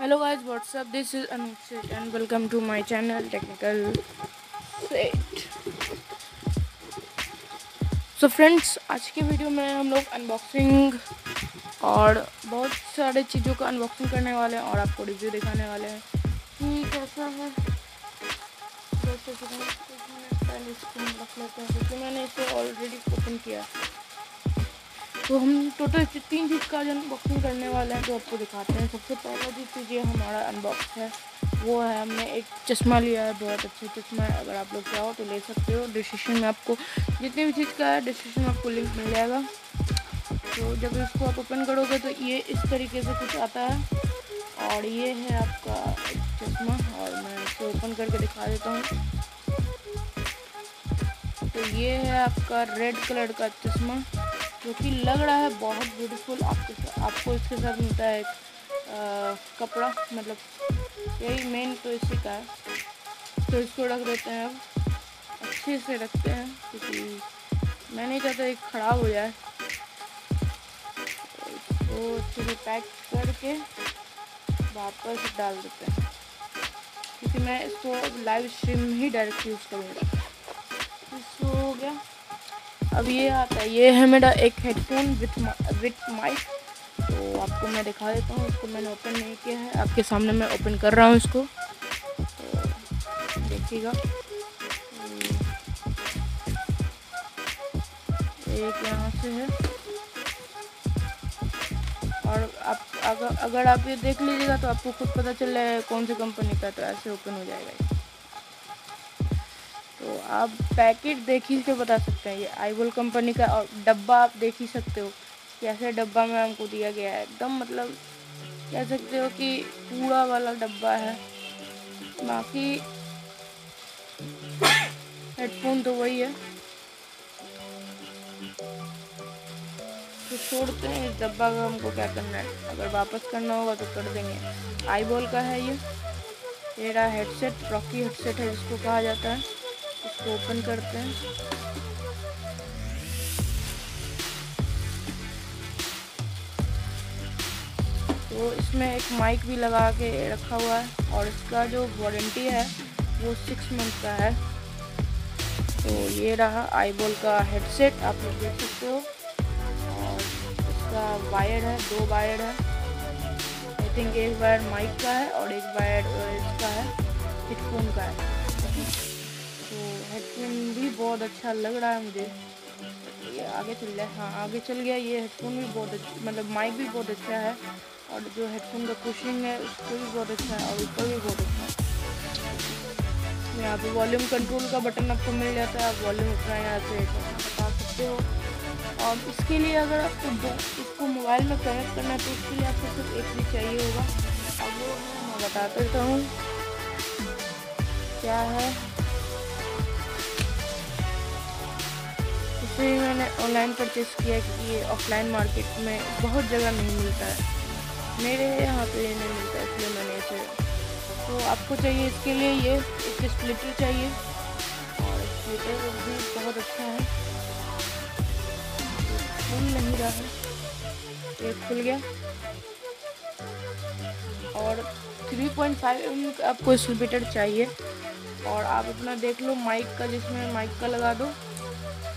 hello guys what's up this is is Anushit and welcome to my channel, technical set so friends, आज के video में हम लोग unboxing और बहुत सारे चीज़ों का अनबॉक्सिंग करने वाले हैं और आपको रिव्यू दिखाने वाले हैं। कि कैसा है? क्योंकि मैंने इसे ऑलरेडी ओपन किया। तो हम टोटल तीन चीज़ का जो अनबॉक्सिंग करने वाले हैं जो आपको दिखाते हैं। सबसे पहला जो चीज़ ये हमारा अनबॉक्स है। वो है हमने एक चश्मा लिया है, बहुत अच्छा चश्मा है। अगर आप लोग चाहो तो ले सकते हो। डिस्क्रिप्शन में आपको जितनी भी चीज़ का है डिस्क्रिप्शन में आपको लिंक मिल जाएगा। तो जब इसको आप ओपन करोगे तो ये इस तरीके से कुछ आता है। और ये है आपका चश्मा। और मैं इसको ओपन करके दिखा देता हूँ। तो ये है आपका रेड कलर का चश्मा। जो कि लग रहा है बहुत ब्यूटीफुल आपके आपको इसके साथ मिलता है एक कपड़ा मतलब यही मेन तो इसी का है। तो इसको रख देते हैं अब। अच्छे से रखते हैं, क्योंकि मैं नहीं चाहता एक ख़राब हो जाए। इसको अच्छे से पैक करके वापस डाल देते हैं। क्योंकि मैं इसको लाइव स्ट्रीम ही डायरेक्ट यूज़ करूँगा। इसको हो गया। अब ये आता है, ये है मेरा एक हेडफोन विथ विथ माइक तो आपको मैं दिखा देता हूँ, इसको मैंने ओपन नहीं किया है। आपके सामने मैं ओपन कर रहा हूँ इसको। तो देखिएगा। एक यहाँ से है। और आप अगर अगर आप ये देख लीजिएगा तो आपको खुद पता चल जाएगा कौन सी कंपनी का तो ऐसे ओपन हो जाएगा आप पैकेट देख ही के बता सकते हैं, ये आईवोल कंपनी का और डब्बा आप देख ही सकते हो, कैसे डब्बा में हमको दिया गया है, एकदम मतलब कह सकते हो कि पूरा वाला डब्बा है। बाकी हेडफोन तो वही है। तो छोड़ते हैं इस डब्बा का हमको क्या करना है, अगर वापस करना होगा तो कर देंगे। आई बॉल का है ये मेरा हेडसेट रॉकी हेडसेट है जिसको कहा जाता है। इसको ओपन करते हैं। तो इसमें एक माइक भी लगा के रखा हुआ है और इसका जो वारंटी है, वो सिक्स मंथ का है। तो ये रहा आईबॉल का हेडसेट आप लोग देख सकते हो। और इसका वायर है, दो वायर है। आई थिंक एक वायर माइक का है और एक वायर इसका है हेडफोन का है। हेडफोन भी बहुत अच्छा लग रहा है मुझे। ये आगे चल जाए हाँ। आगे चल गया। ये हेडफोन भी बहुत अच्छा मतलब माइक भी बहुत अच्छा है। और जो हेडफोन का कुशिंग है, उसको भी बहुत अच्छा है और ऊपर भी बहुत अच्छा है। यहाँ पे वॉल्यूम कंट्रोल का बटन आपको मिल जाता है। आप वॉल्यूम अपना यहाँ से बता सकते हो। और इसके लिए अगर आपको दो, इसको मोबाइल में कनेक्ट करना है तो उसके लिए आपको सिर्फ़ एक भी चाहिए होगा। अब वो मैं बता देता हूँ। क्या है? इसे मैंने ऑनलाइन परचेस किया क्योंकि ये ऑफलाइन मार्केट में बहुत जगह नहीं मिलता है। मेरे यहाँ पे नहीं मिलता है, इसलिए मैंने इसे तो आपको चाहिए इसके लिए ये एक स्प्लिटर चाहिए। और स्प्लिटर भी बहुत अच्छा है। खुल नहीं रहा है। ये खुल गया। और 3.5 एम का आपको स्प्लिटर चाहिए। और आप अपना देख लो माइक का, जिसमें माइक का लगा दो।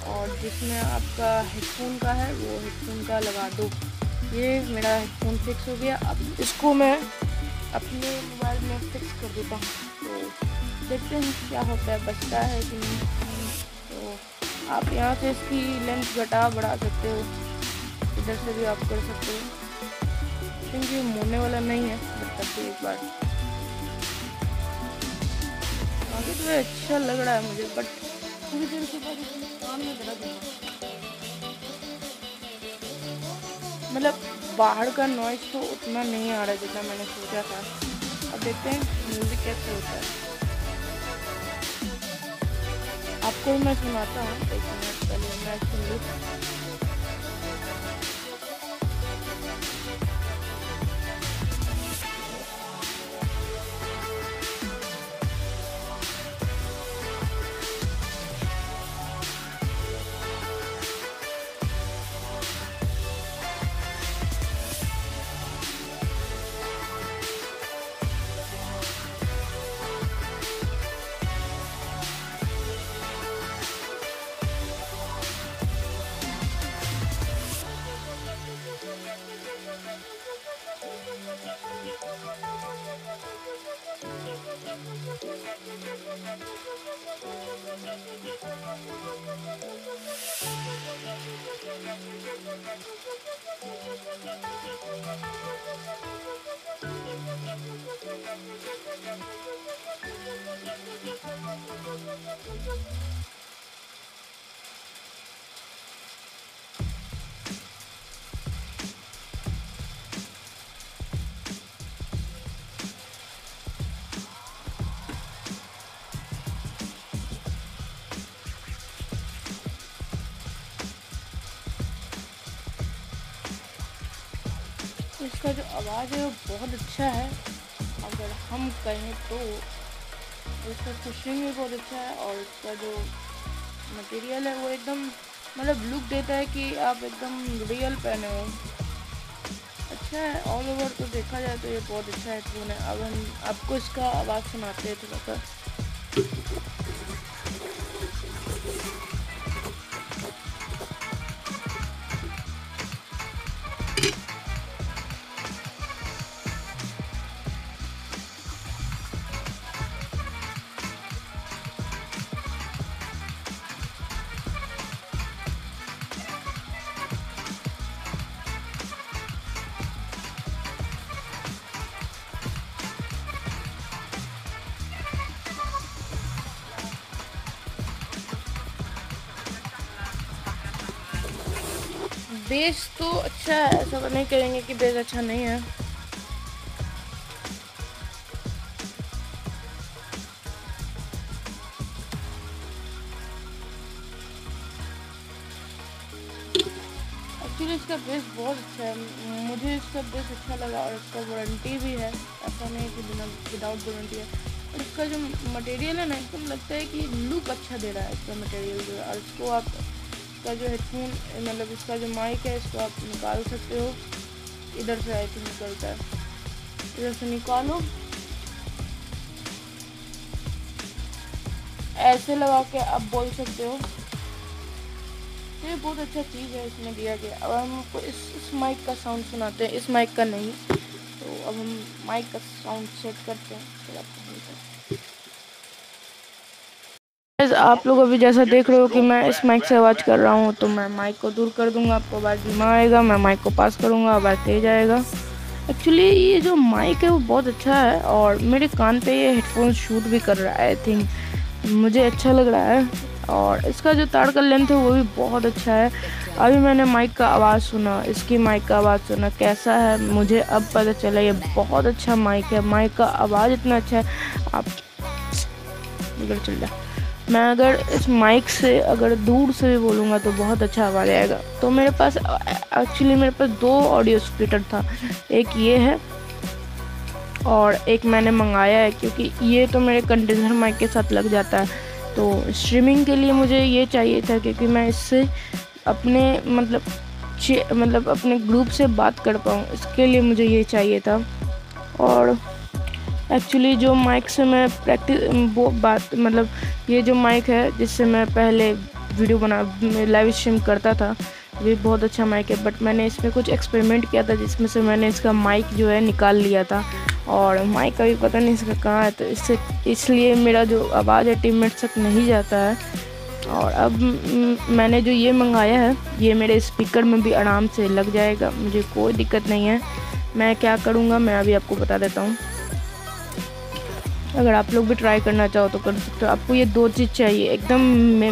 और जिसमें आपका हेडफोन का है, वो हेडफोन का लगा दो। ये मेरा हेडफोन फिक्स हो गया। अब इसको मैं अपने मोबाइल में फिक्स कर देता हूँ। तो देखते हैं क्या होता है, बचता है कि नहीं। तो आप यहाँ से इसकी लेंथ घटा, बढ़ा सकते हो। इधर से भी आप कर सकते हो। क्योंकि मोड़ने वाला नहीं है तब एक बार। आगे तो अच्छा लग रहा है मुझे बट थोड़ी देर के बाद मतलब बाहर का नॉइज़ तो उतना नहीं आ रहा जितना मैंने सोचा था। अब देखते हैं म्यूज़िक कैसे होता है। आपको मैं सुनाता हूँ। एक मिनट पहले मैं सुन लूँ। इसका जो आवाज़ है वो बहुत अच्छा है। अगर हम कहें तो इसका फिशिंग भी बहुत अच्छा है और इसका जो मटेरियल है वो एकदम मतलब लुक देता है कि आप एकदम रियल पहने हो। अच्छा है ऑल ओवर तो देखा जाए तो ये बहुत अच्छा है हेडफोन है अब हम, आपको इसका आवाज़ सुनाते हैं थोड़ा सा। बेस तो अच्छा है, ऐसा तो नहीं कहेंगे कि बेस अच्छा नहीं है। एक्चुअली इसका बेस बहुत अच्छा है। मुझे इसका बेस अच्छा लगा और इसका वारंटी भी है। ऐसा नहीं कि बिना विदाउट वारंटी है। और इसका जो मटेरियल है ना, एकदम लगता है कि लुक अच्छा दे रहा है इसका मटेरियल जो है। और इसको आप इसका जो हेडफोन मतलब इसका जो माइक है, इसको आप निकाल सकते हो। इधर से आई थिंक निकलता है। इधर से निकालो। ऐसे लगा के आप बोल सकते हो। तो ये बहुत अच्छा चीज़ है इसमें दिया गया। अब हम आपको इस इस माइक का साउंड सुनाते हैं। इस माइक का नहीं। तो अब हम माइक का साउंड सेट करते हैं। फिर आपको हैं। आप लोग अभी जैसा देख रहे हो कि मैं इस माइक से आवाज़ कर रहा हूँ तो मैं माइक को दूर कर दूँगा, आपको आवाज़ धीमा आएगा मैं माइक को पास करूँगा, आवाज़ तेज आएगा। एक्चुअली ये जो माइक है, वो बहुत अच्छा है, और मेरे कान पे ये हेडफोन शूट भी कर रहा है आई थिंक मुझे अच्छा लग रहा है, और इसका जो तार का लेंथ है, वो भी बहुत अच्छा है। अभी मैंने माइक का आवाज़ सुना, इसकी माइक का आवाज़ सुना, कैसा है, मुझे अब पता चला, ये बहुत अच्छा माइक है माइक का आवाज़ इतना अच्छा है। आप चल जाए मैं अगर इस माइक से अगर दूर से भी बोलूँगा तो बहुत अच्छा आवाज़ आएगा। तो मेरे पास एक्चुअली मेरे पास दो ऑडियो स्पीकर था। एक ये है और एक मैंने मंगाया है क्योंकि ये तो मेरे कंडेंसर माइक के साथ लग जाता है। तो स्ट्रीमिंग के लिए मुझे ये चाहिए था क्योंकि मैं इससे अपने मतलब मतलब अपने ग्रुप से बात कर पाऊँ। इसके लिए मुझे ये चाहिए था। और एक्चुअली जो माइक से मैं प्रैक्टिस वो बात मतलब ये जो माइक है, जिससे मैं पहले वीडियो बना लाइव स्ट्रीम करता था, ये बहुत अच्छा माइक है। बट मैंने इसमें कुछ एक्सपेरिमेंट किया था, जिसमें से मैंने इसका माइक जो है निकाल लिया था। और माइक का भी पता नहीं इसका कहाँ है तो इससे, इसलिए मेरा जो आवाज़ है टीममेट तक नहीं जाता है। और अब मैंने जो ये मंगाया है, ये मेरे स्पीकर में भी आराम से लग जाएगा, मुझे कोई दिक्कत नहीं है। मैं क्या करूँगा, मैं अभी आपको बता देता हूँ। अगर आप लोग भी ट्राई करना चाहो तो कर सकते हो। आपको ये दो चीज़ चाहिए। एकदम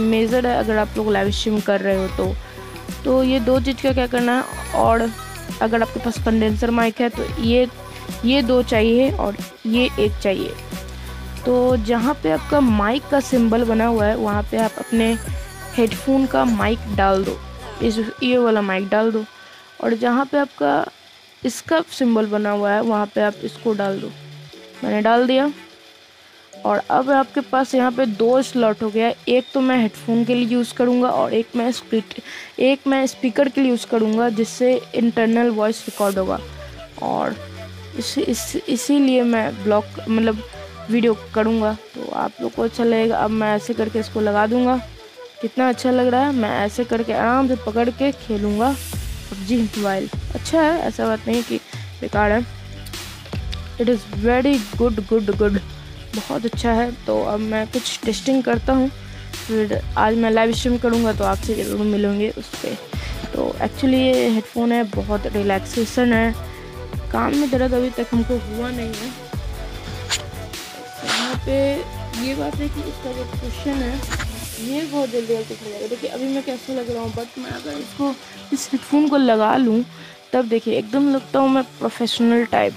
मेजर है अगर आप लोग लाइव स्ट्रीम कर रहे हो तो। तो ये दो चीज़ का क्या करना है? और अगर आपके पास कंडेंसर माइक है तो ये ये दो चाहिए और ये एक चाहिए। तो जहाँ पे आपका माइक का सिंबल बना हुआ है, वहाँ पे आप अपने हेडफोन का माइक डाल दो। इस, ये वाला माइक डाल दो। और जहाँ पे आपका इसका सिंबल बना हुआ है, वहाँ पे आप इसको डाल दो। मैंने डाल दिया। और अब आपके पास यहाँ पे दो स्लॉट हो गया एक तो मैं हेडफोन के लिए यूज़ करूँगा और एक मैं स्पीट एक मैं स्पीकर के लिए यूज़ करूँगा, जिससे इंटरनल वॉइस रिकॉर्ड होगा। और इस इस, इसीलिए मैं ब्लॉग मतलब वीडियो करूँगा। तो आप लोग को अच्छा लगेगा। अब मैं ऐसे करके इसको लगा दूँगा। कितना अच्छा लग रहा है। मैं ऐसे करके आराम से पकड़ के खेलूँगा पबजी मोबाइल अच्छा है, ऐसा बात नहीं कि बेकार है। It is very good good good बहुत अच्छा है तो अब मैं कुछ टेस्टिंग करता हूँ, फिर आज मैं लाइव स्ट्रीम करूँगा तो आपसे ज़रूर मिलूँगी उस पर तो एक्चुअली ये हेडफोन है, बहुत रिलैक्सेशन है। काम में दर्द अभी तक हमको हुआ नहीं है। यहाँ पे ये बात है कि इसका जो क्वेश्चन है, ये बहुत जल्दी जल्दी खुल जाएगा। देखिए, अभी मैं कैसे लग रहा हूँ बट मैं अगर इसको, इस हेडफोन को लगा लूँ, तब देखिए, एकदम लगता हूँ मैं प्रोफेशनल टाइप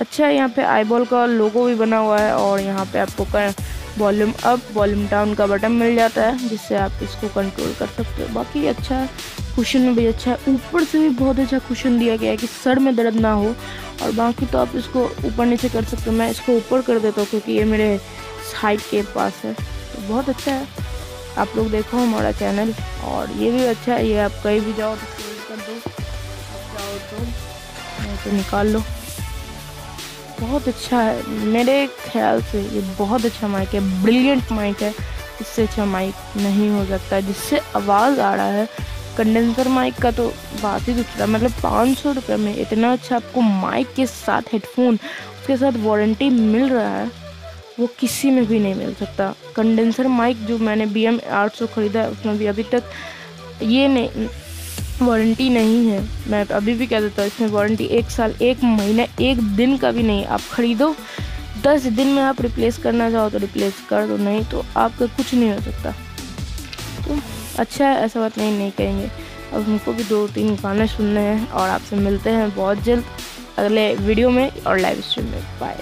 अच्छा है यहाँ पे आईबॉल का लोगो भी बना हुआ है और यहाँ पे आपको वॉल्यूम अप वॉल्यूम डाउन का बटन मिल जाता है, जिससे आप इसको कंट्रोल कर सकते हो। बाकी अच्छा है कुशन में भी अच्छा है ऊपर से भी बहुत अच्छा कुशन दिया गया है कि सर में दर्द ना हो। और बाकी तो आप इसको ऊपर नीचे कर सकते हो। मैं इसको ऊपर कर देता हूँ क्योंकि ये मेरे हाइट के पास है। तो बहुत अच्छा है। आप लोग देखो हमारा चैनल और ये भी अच्छा है। ये आप कहीं भी जाओ तो कर दो। आप जाओ तो तो निकाल लो। बहुत अच्छा है। मेरे ख्याल से ये बहुत अच्छा माइक है। ब्रिलियंट माइक है। इससे अच्छा माइक नहीं हो सकता। जिससे आवाज़ आ रहा है। कंडेंसर माइक का तो बात ही दूसरा। मतलब पाँच सौ रुपये में इतना अच्छा आपको माइक के साथ हेडफोन उसके साथ वारंटी मिल रहा है, वो किसी में भी नहीं मिल सकता। कंडेंसर माइक जो मैंने बी एम आठ सौ ख़रीदा है, उसमें भी अभी तक ये नहीं वारंटी नहीं है। मैं अभी भी कह देता हूँ, इसमें वारंटी एक साल, एक महीना, एक दिन का भी नहीं। आप ख़रीदो, दस दिन में आप रिप्लेस करना चाहो तो रिप्लेस कर दो, नहीं तो आपका कुछ नहीं हो सकता। तो अच्छा है, ऐसा बात नहीं नहीं कहेंगे। अब हमको भी दो तीन गाने सुनने हैं और आपसे मिलते हैं बहुत जल्द अगले वीडियो में और लाइव स्ट्रीम में। बाय